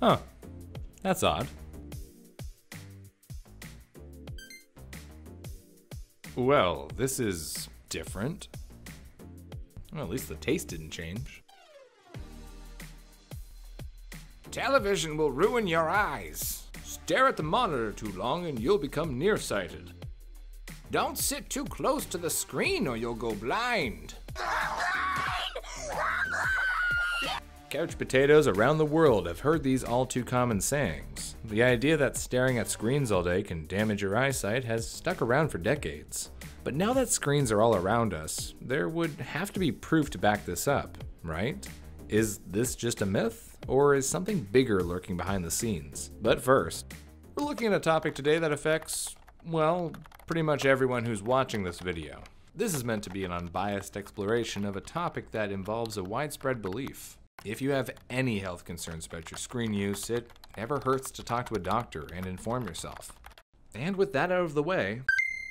Huh. That's odd. Well, this is different. Well, at least the taste didn't change. Television will ruin your eyes. Stare at the monitor too long and you'll become nearsighted. Don't sit too close to the screen or you'll go blind. Couch potatoes around the world have heard these all too common sayings. The idea that staring at screens all day can damage your eyesight has stuck around for decades. But now that screens are all around us, there would have to be proof to back this up, right? Is this just a myth, or is something bigger lurking behind the scenes? But first, we're looking at a topic today that affects, well, pretty much everyone who's watching this video. This is meant to be an unbiased exploration of a topic that involves a widespread belief. If you have any health concerns about your screen use, it never hurts to talk to a doctor and inform yourself. And with that out of the way,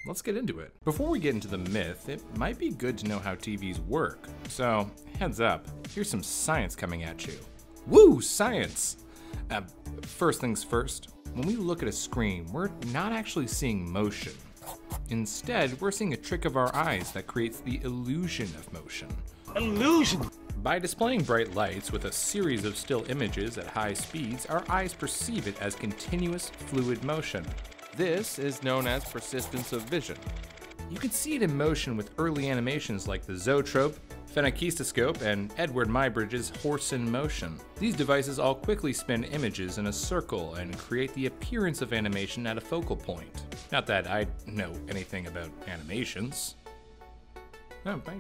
let's get into it. Before we get into the myth, it might be good to know how TVs work. So, heads up, here's some science coming at you. Woo, science! Uh, first things first, when we look at a screen, we're not actually seeing motion. Instead, we're seeing a trick of our eyes that creates the illusion of motion. Illusion! By displaying bright lights with a series of still images at high speeds, our eyes perceive it as continuous fluid motion. This is known as persistence of vision. You can see it in motion with early animations like the Zoetrope, Phenakistoscope, and Eadweard Muybridge's Horse in Motion. These devices all quickly spin images in a circle and create the appearance of animation at a focal point. Not that I know anything about animations. Oh, my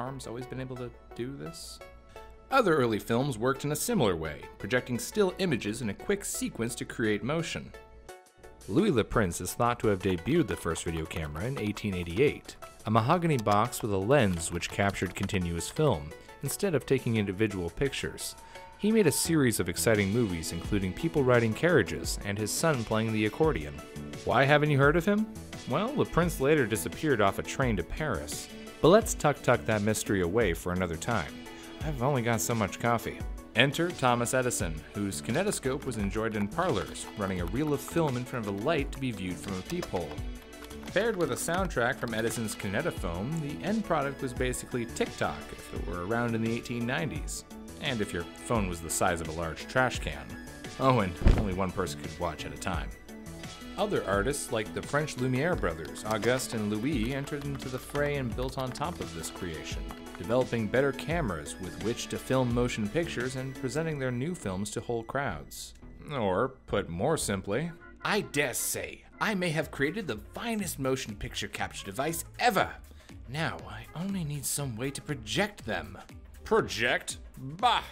arm's always been able to do this? Other early films worked in a similar way, projecting still images in a quick sequence to create motion. Louis Le Prince is thought to have debuted the first video camera in 1888, a mahogany box with a lens which captured continuous film, instead of taking individual pictures. He made a series of exciting movies, including people riding carriages and his son playing the accordion. Why haven't you heard of him? Well, Le Prince later disappeared off a train to Paris. But let's tuck tuck that mystery away for another time. I've only got so much coffee. Enter Thomas Edison, whose kinetoscope was enjoyed in parlors, running a reel of film in front of a light to be viewed from a peephole. Paired with a soundtrack from Edison's kinetophone, the end product was basically TikTok if it were around in the 1890s. And if your phone was the size of a large trash can. Oh, and only one person could watch at a time. Other artists, like the French Lumiere brothers, Auguste and Louis, entered into the fray and built on top of this creation, developing better cameras with which to film motion pictures and presenting their new films to whole crowds. Or, put more simply, I dare say I may have created the finest motion picture capture device ever. Now I only need some way to project them. Project? Bah!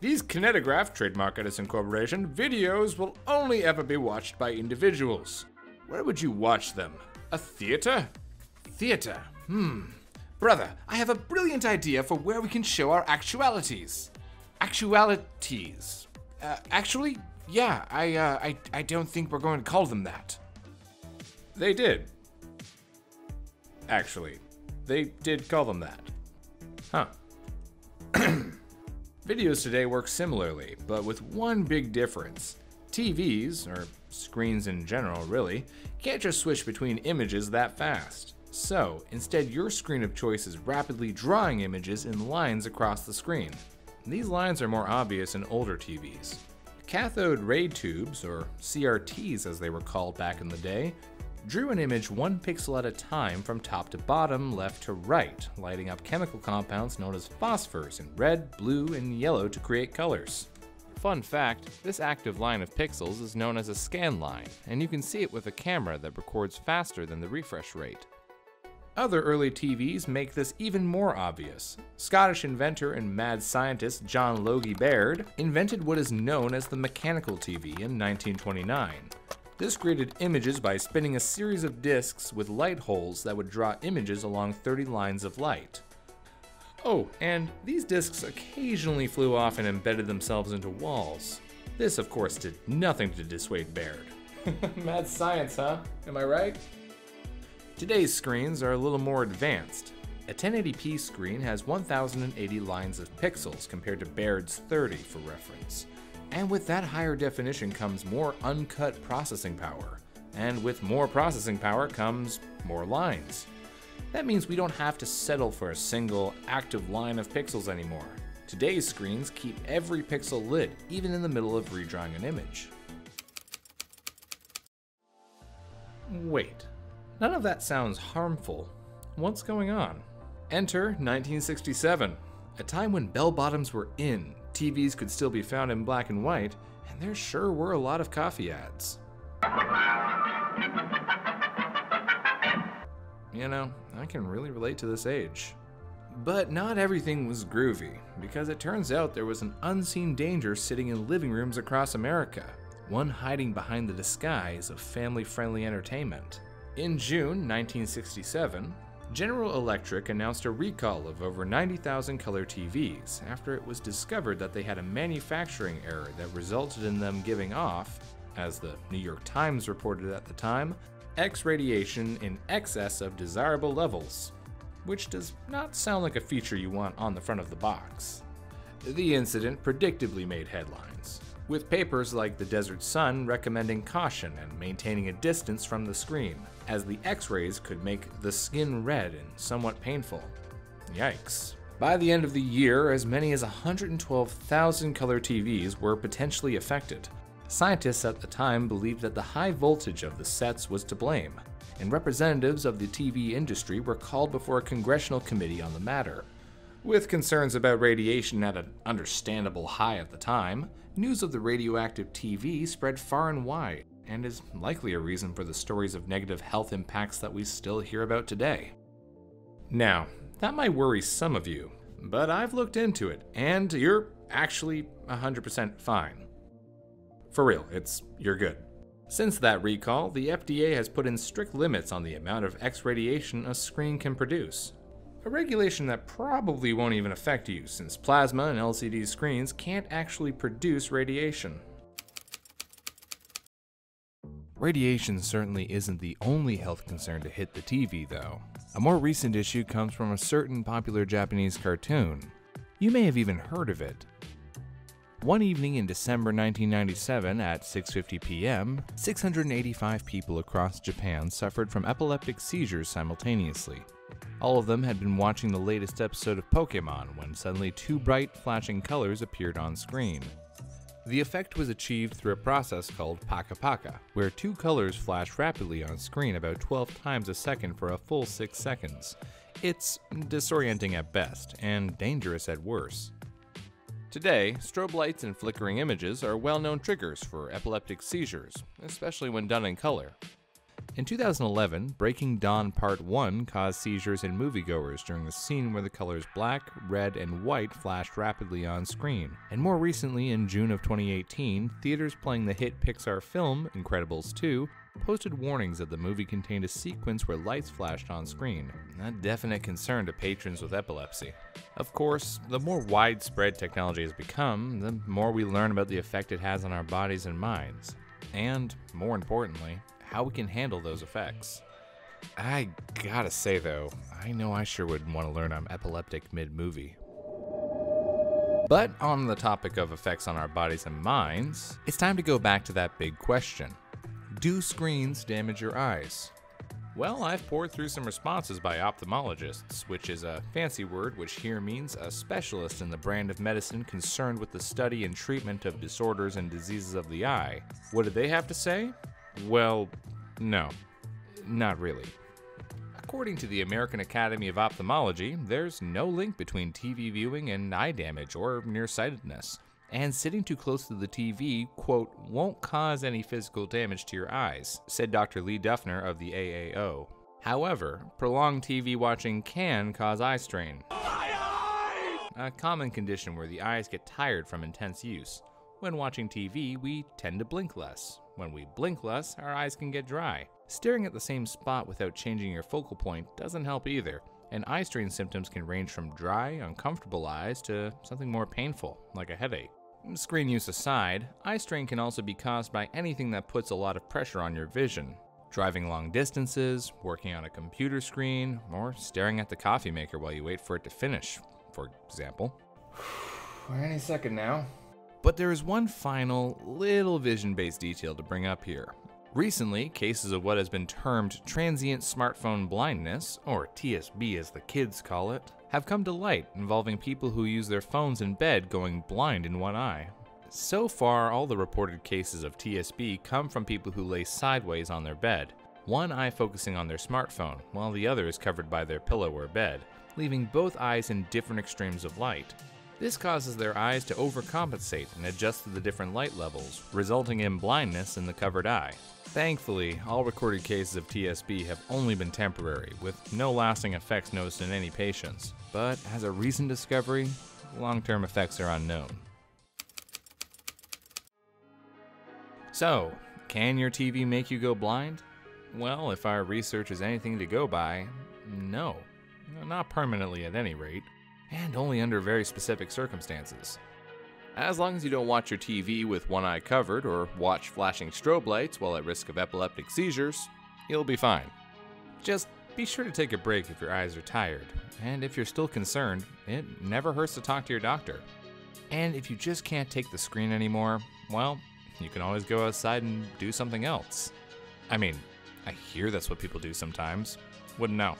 These Kinetograph, trademark Edison Corporation, videos will only ever be watched by individuals. Where would you watch them? A theater? Theater? Hmm. Brother, I have a brilliant idea for where we can show our actualities. Actualities. Uh, actually, yeah, I, uh, I, I don't think we're going to call them that. They did. Actually, they did call them that. Huh. Videos today work similarly, but with one big difference. TVs, or screens in general really, can't just switch between images that fast. So, instead your screen of choice is rapidly drawing images in lines across the screen. These lines are more obvious in older TVs. Cathode ray tubes, or CRTs as they were called back in the day, drew an image one pixel at a time from top to bottom, left to right, lighting up chemical compounds known as phosphors in red, blue, and yellow to create colors. Fun fact, this active line of pixels is known as a scan line, and you can see it with a camera that records faster than the refresh rate. Other early TVs make this even more obvious. Scottish inventor and mad scientist John Logie Baird invented what is known as the mechanical TV in 1929. This created images by spinning a series of discs with light holes that would draw images along 30 lines of light. Oh, and these discs occasionally flew off and embedded themselves into walls. This, of course, did nothing to dissuade Baird. Mad science, huh? Am I right? Today's screens are a little more advanced. A 1080p screen has 1080 lines of pixels compared to Baird's 30 for reference. And with that higher definition comes more uncut processing power. And with more processing power comes more lines. That means we don't have to settle for a single active line of pixels anymore. Today's screens keep every pixel lit, even in the middle of redrawing an image. Wait, none of that sounds harmful. What's going on? Enter 1967, a time when bell bottoms were in, TVs could still be found in black and white, and there sure were a lot of coffee ads. You know, I can really relate to this age. But not everything was groovy, because it turns out there was an unseen danger sitting in living rooms across America, one hiding behind the disguise of family friendly entertainment. In June 1967, General Electric announced a recall of over 90,000 color TVs after it was discovered that they had a manufacturing error that resulted in them giving off, as the New York Times reported at the time, X radiation in excess of desirable levels, which does not sound like a feature you want on the front of the box. The incident predictably made headlines, with papers like the Desert Sun recommending caution and maintaining a distance from the screen, as the X rays could make the skin red and somewhat painful. Yikes. By the end of the year, as many as 112,000 color TVs were potentially affected. Scientists at the time believed that the high voltage of the sets was to blame, and representatives of the TV industry were called before a congressional committee on the matter. With concerns about radiation at an understandable high at the time, news of the radioactive TV spread far and wide, and is likely a reason for the stories of negative health impacts that we still hear about today. Now, that might worry some of you, but I've looked into it, and you're actually 100% fine. For real, it's you're good. Since that recall, the FDA has put in strict limits on the amount of X radiation a screen can produce. A regulation that probably won't even affect you, since plasma and LCD screens can't actually produce radiation. Radiation certainly isn't the only health concern to hit the TV, though. A more recent issue comes from a certain popular Japanese cartoon. You may have even heard of it. One evening in December 1997 at 6:50 p.m., 685 people across Japan suffered from epileptic seizures simultaneously. All of them had been watching the latest episode of Pokemon when suddenly two bright flashing colors appeared on screen. The effect was achieved through a process called Paka Paka, where two colors flash rapidly on screen about 12 times a second for a full 6 seconds. It's disorienting at best, and dangerous at worst. Today, strobe lights and flickering images are well known triggers for epileptic seizures, especially when done in color. In 2011, Breaking Dawn Part 1 caused seizures in moviegoers during a scene where the colors black, red, and white flashed rapidly on screen. And more recently, in June of 2018, theaters playing the hit Pixar film, Incredibles 2, posted warnings that the movie contained a sequence where lights flashed on screen, a definite concern to patrons with epilepsy. Of course, the more widespread technology has become, the more we learn about the effect it has on our bodies and minds. And, more importantly, how we can handle those effects. I gotta say though, I know I sure would want to learn I'm epileptic mid movie. But on the topic of effects on our bodies and minds, it's time to go back to that big question Do screens damage your eyes? Well, I've poured through some responses by ophthalmologists, which is a fancy word which here means a specialist in the brand of medicine concerned with the study and treatment of disorders and diseases of the eye. What did they have to say? Well, no, not really. According to the American Academy of Ophthalmology, there's no link between TV viewing and eye damage or nearsightedness. And sitting too close to the TV, quote, won't cause any physical damage to your eyes, said Dr. Lee Duffner of the AAO. However, prolonged TV watching can cause eye strain, a common condition where the eyes get tired from intense use. When watching TV, we tend to blink less. When we blink less, our eyes can get dry. Staring at the same spot without changing your focal point doesn't help either, and eye strain symptoms can range from dry, uncomfortable eyes to something more painful, like a headache. Screen use aside, eye strain can also be caused by anything that puts a lot of pressure on your vision. Driving long distances, working on a computer screen, or staring at the coffee maker while you wait for it to finish, for example. Any second now. But there is one final, little vision based detail to bring up here. Recently, cases of what has been termed transient smartphone blindness, or TSB as the kids call it, have come to light involving people who use their phones in bed going blind in one eye. So far, all the reported cases of TSB come from people who lay sideways on their bed, one eye focusing on their smartphone, while the other is covered by their pillow or bed, leaving both eyes in different extremes of light. This causes their eyes to overcompensate and adjust to the different light levels, resulting in blindness in the covered eye. Thankfully, all recorded cases of TSB have only been temporary, with no lasting effects noticed in any patients. But as a recent discovery, long term effects are unknown. So, can your TV make you go blind? Well, if our research is anything to go by, no. Not permanently at any rate, and only under very specific circumstances. As long as you don't watch your TV with one eye covered or watch flashing strobe lights while at risk of epileptic seizures, you'll be fine. Just be sure to take a break if your eyes are tired, and if you're still concerned, it never hurts to talk to your doctor. And if you just can't take the screen anymore, well, you can always go outside and do something else. I mean, I hear that's what people do sometimes. Wouldn't know.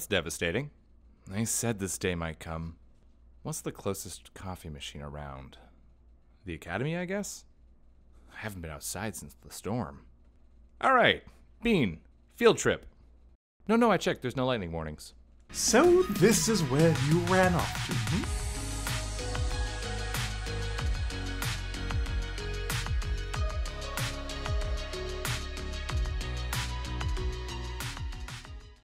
That's devastating. I said this day might come. What's the closest coffee machine around? The academy, I guess? I haven't been outside since the storm. All right, Bean, field trip. No, no, I checked. There's no lightning warnings. So this is where you ran off to, hmm?